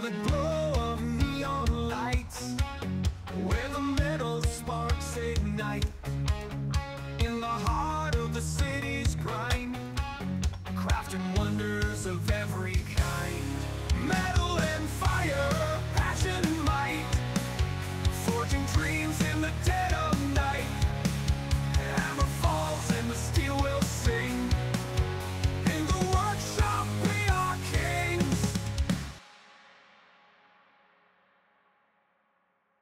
the glory.